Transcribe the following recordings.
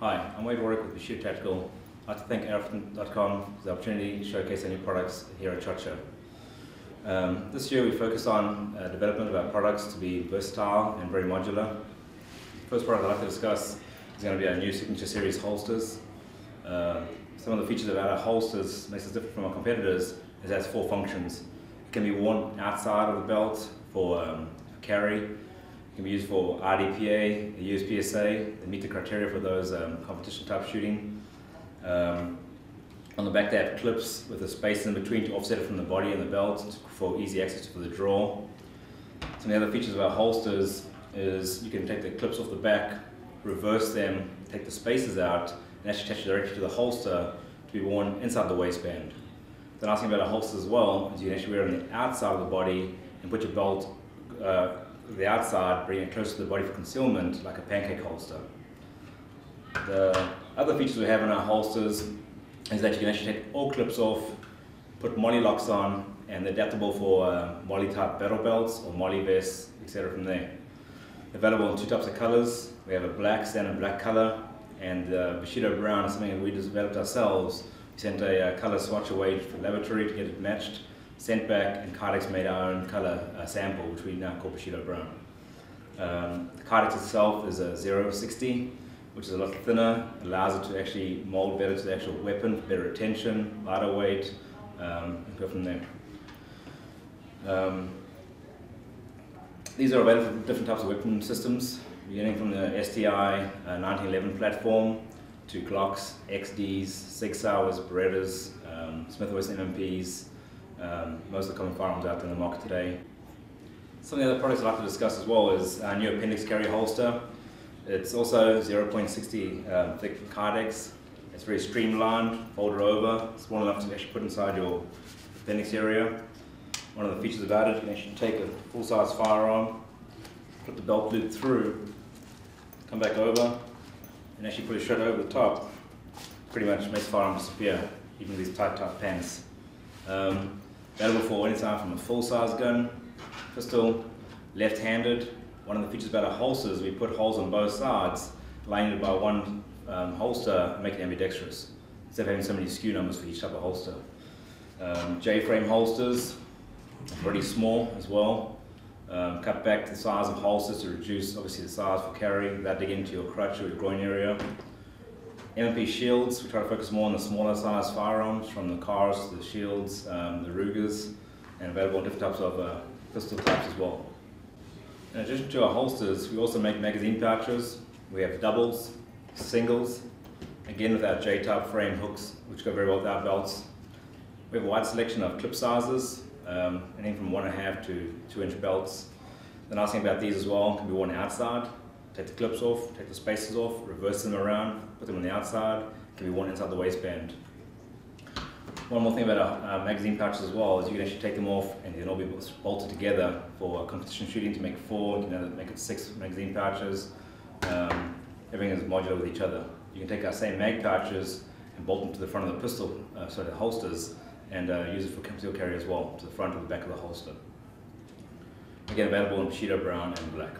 Hi, I'm Wade Rorich with Bushido Tactical. I'd like to thank Airfront.com for the opportunity to showcase our new products here at SHOT Show. Um, this year we focus on uh, development of our products to be versatile and very modular. The first product I'd like to discuss is going to be our new Signature Series holsters. Uh, some of the features about our holsters makes us different from our competitors is it has four functions. It can be worn outside of the belt for, um, for carry. It can be used for IDPA, USPSA. They meet the criteria for those um, competition type shooting. Um, on the back they have clips with a space in between to offset it from the body and the belt for easy access for the draw. Some of the other features of our holsters is you can take the clips off the back, reverse them, take the spaces out, and actually attach it directly to the holster to be worn inside the waistband. The nice thing about a holster as well is you can actually wear it on the outside of the body and put your belt uh, the outside, bringing it closer to the body for concealment, like a pancake holster. The other features we have in our holsters is that you can actually take all clips off, put MOLLE locks on, and they're adaptable for uh, MOLLE type battle belts or MOLLE vests, etc. from there. Available in two types of colors. We have a black, standard black color, and uh, Bushido Brown is something that we developed ourselves. We sent a uh, color swatch away to the laboratory to get it matched, sent back, and Kydex made our own color uh, sample, which we now call Bushido Brown. Um, the Kydex itself is a 060, which is a lot thinner, allows it to actually mold better to the actual weapon, better retention, lighter weight, um, and go from there. Um, these are available for different types of weapon systems, beginning from the STI uh, 1911 platform to Glocks, XDs, Sig Sauers, Berettas, um, Smith Wesson M&Ps, um, most of the common firearms out there in the market today. Some of the other products I'd like to discuss as well is our new appendix carry holster. It's also 0.60 um, thick Kydex. It's very streamlined, folded over, small enough to actually put inside your appendix area. One of the features about it, you can actually take a full-size firearm, put the belt loop through, come back over, and actually put a shred over the top. Pretty much makes the firearm disappear, even with these tight, tight pants. Um, available for any time from a full-size gun, pistol, left-handed. One of the features about a holster is we put holes on both sides, lining it by one um, holster, make it ambidextrous, instead of having so many SKU numbers for each type of holster. Um, J-frame holsters, pretty small as well. Um, cut back the size of holsters to reduce obviously the size for carry that dig into your crutch or your groin area. M&P shields, we try to focus more on the smaller size firearms from the Kahrs the shields, um, the Rugers, and available different types of uh, pistol types as well. In addition to our holsters, we also make magazine pouches. We have doubles, singles, again with our J-type frame hooks, which go very well with our belts. We have a wide selection of clip sizes, um, anything from one and a half to two inch belts. The nice thing about these as well, can be worn outside. Take the clips off, take the spacers off, reverse them around, put them on the outside, can be worn inside the waistband. One more thing about our, our magazine pouches as well is you can actually take them off and they can all be bolted together for competition shooting to make four, you know, make it six magazine pouches. Um, everything is modular with each other. You can take our same mag pouches and bolt them to the front of the pistol, uh, so the holsters, and uh, use it for concealed carry as well, to the front or the back of the holster. Again, available in Bushido brown and black.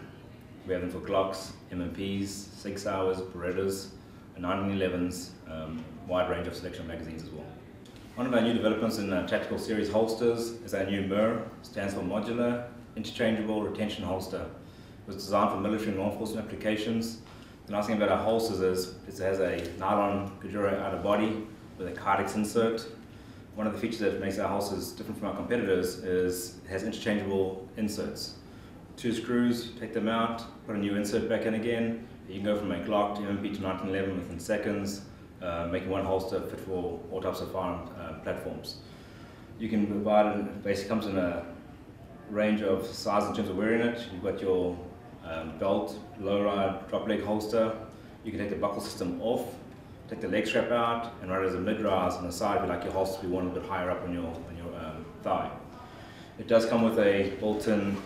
We have them for Glocks, M&Ps, Sig Sauers, Berettas, 1911s, um, wide range of selection of magazines as well. One of our new developments in uh, tactical series holsters is our new MIR, stands for Modular Interchangeable Retention Holster. It was designed for military and law enforcement applications. The nice thing about our holsters is, it has a nylon Cordura outer body with a Kydex insert. One of the features that makes our holsters different from our competitors is it has interchangeable inserts. Two screws, take them out, put a new insert back in again. You can go from a Glock to MP to 1911 within seconds uh, making one holster fit for all types of firearm uh, platforms. You can provide it, basically comes in a range of size in terms of wearing it. You've got your um, belt, low ride, drop leg holster. You can take the buckle system off, take the leg strap out, and ride as a mid-rise on the side, like your holster to be one a bit higher up on your, on your um, thigh. It does come with a built-in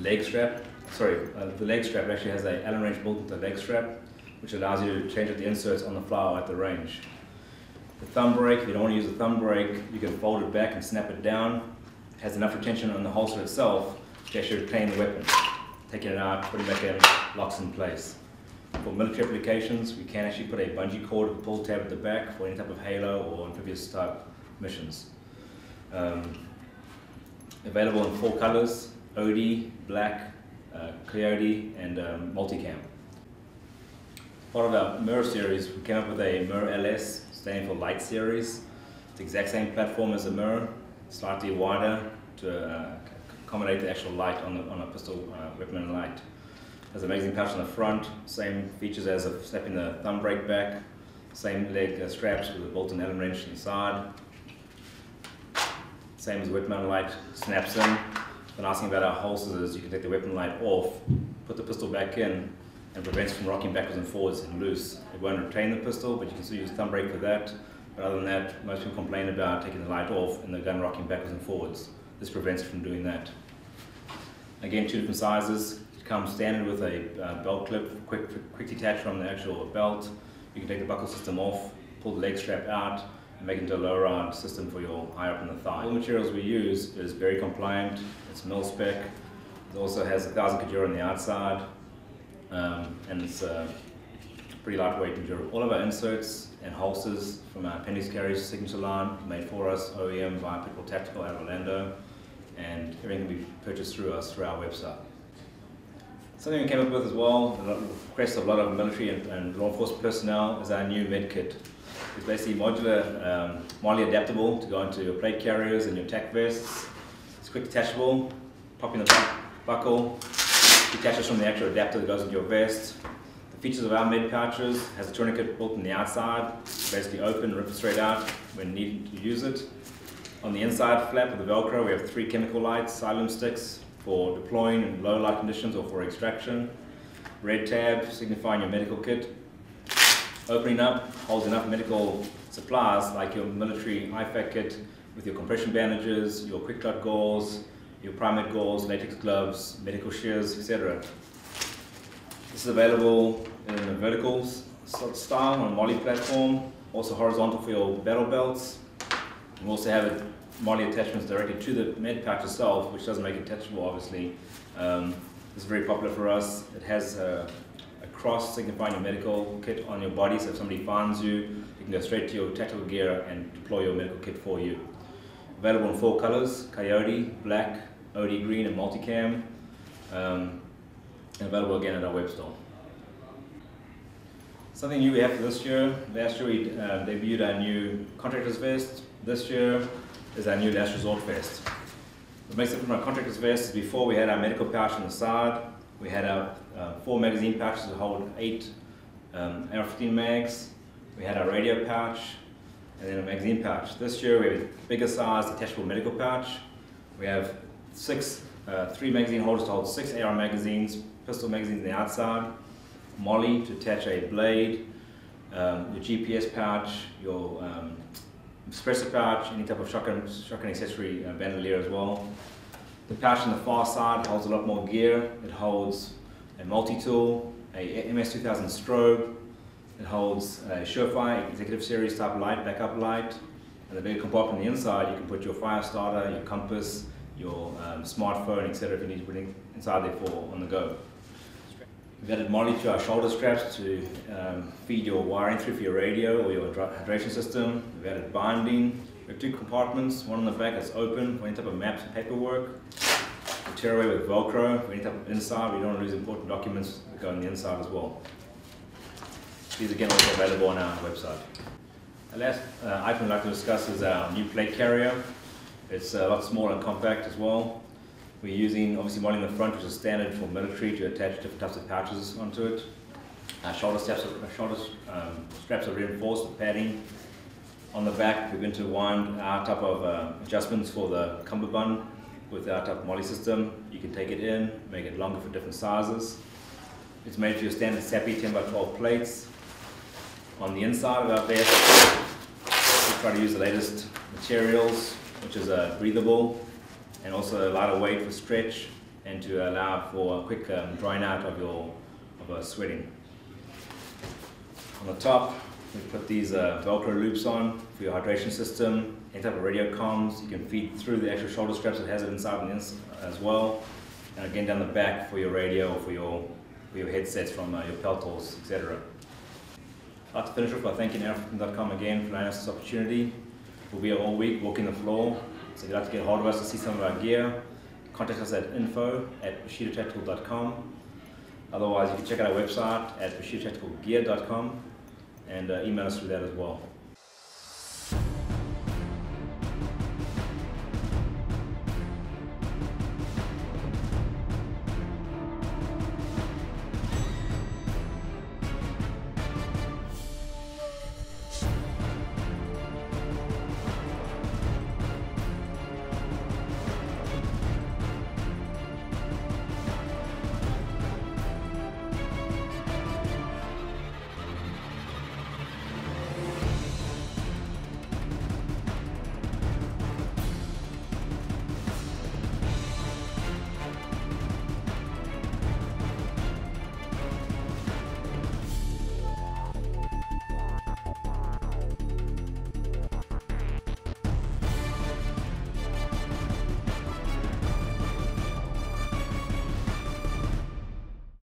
leg strap. Sorry, uh, the leg strap actually has a Allen wrench built into the leg strap which allows you to change the inserts on the fly at the range. The thumb brake, if you don't want to use a thumb brake, you can fold it back and snap it down. It has enough retention on the holster itself to actually retain the weapon. Taking it out, putting it back in, locks in place. For for military applications, we can actually put a bungee cord with a pull tab at the back for any type of halo or amphibious type missions. Um, available in four colors, OD, black, uh, Coyote, and um, multicam. Part of our mirror series, we came up with a mirror LS, standing for light series. It's the exact same platform as a mirror, slightly wider to uh, accommodate the actual light on, the, on a pistol uh, and light. Has a magazine pouch on the front, same features as snapping the thumb brake back, same leg uh, straps with a bolt and Allen wrench inside. Same as weapon light, snaps in. The nice thing about our holsters is you can take the weapon light off, put the pistol back in, and prevents from rocking backwards and forwards and loose. It won't retain the pistol, but you can still use thumb brake for that. But other than that, most people complain about taking the light off and the gun rocking backwards and forwards. This prevents from doing that. Again, two different sizes. It comes standard with a uh, belt clip, quick, quick detach from the actual belt. You can take the buckle system off, pull the leg strap out, and make it into a low round system for your higher up in the thigh. All the materials we use is very compliant. It's mil spec. It also has a thousand Cordura on the outside, um, and it's uh, pretty lightweight and durable. All of our inserts and holsters from our appendix carriers signature line made for us, OEM by Pitbull Tactical out of Orlando, and everything can be purchased through us through our website. Something we came up with as well, the request of a lot of military and, and law enforcement personnel, is our new med kit. It's basically modular, um, adaptable to go into your plate carriers and your tac vests. It's quick detachable, pop in the buckle, detaches from the actual adapter that goes into your vest. The features of our med pouches has a tourniquet built on the outside, basically open, rip it straight out when needed to use it. On the inside flap of the Velcro, we have three chemical lights, silent sticks for deploying in low light conditions or for extraction. Red tab signifying your medical kit. Opening up holds enough medical supplies like your military IFAK kit with your compression bandages, your QuikClot gauze, your Primed gauze, latex gloves, medical shears, etc. This is available in a vertical style on a MOLLE platform, also horizontal for your battle belts. We also have it MOLLE attachments directly to the med pouch itself, which doesn't make it detachable obviously. Um, it's very popular for us. It has a, cross signifying your medical kit on your body, so if somebody finds you, you can go straight to your tactical gear and deploy your medical kit for you. Available in four colors, Coyote, Black, OD Green and Multicam. Um, available again at our web store. Something new we have this year. Last year we uh, debuted our new contractor's vest. This year is our new last resort vest. What makes it from our contractor's vest is before we had our medical pouch on the side. We had our uh, four magazine pouches that hold eight um, AR-15 mags. We had our radio pouch and then a magazine pouch. This year we have a bigger size detachable medical pouch. We have six, uh, three magazine holders to hold six AR magazines, pistol magazines on the outside, MOLLE to attach a blade, um, your GPS pouch, your um, suppressor pouch, any type of shotgun, shotgun accessory uh, bandolier as well. The pouch on the far side holds a lot more gear. It holds a multi-tool, a MS2000 strobe. It holds a Surefire Executive Series type light, backup light. And the bigger compartment on the inside, you can put your fire starter, your compass, your um, smartphone, etc. if you need to put it inside there for on the go. We've added MOLLE to our shoulder straps to um, feed your wiring through for your radio or your hydration system. We've added binding. We have two compartments, one on the back is open for any type of maps and paperwork. We tear away with Velcro for any type of inside. We don't want to lose important documents that go on the inside as well. These again also available on our website. The last uh, item I'd like to discuss is our new plate carrier. It's a lot smaller and compact as well. We're using obviously one in the front, which is standard for military to attach different types of pouches onto it. Our shoulder straps are, shoulder, um, straps are reinforced with padding. On the back, we've wind our type of uh, adjustments for the cummerbund with our type of MOLLE system. You can take it in, make it longer for different sizes. It's made for your standard SAPI 10 by 12 plates. On the inside of our vest, we try to use the latest materials which is uh, breathable and also a lighter weight for stretch and to allow for a quick um, drying out of your of uh, sweating. On the top, we put these uh, Velcro loops on for your hydration system. Any type of radio comms, you can feed through the actual shoulder straps. It has it inside as well. And again down the back for your radio or for your for your headsets from uh, your Peltors, etc. I'd like to finish off by thanking Airfrequent.com again for allowing us this opportunity. We'll be here all week walking the floor, so if you'd like to get a hold of us to see some of our gear, contact us at info at bushidotactical.com. Otherwise, you can check out our website at bushidotacticalgear.com and uh, email us through that as well.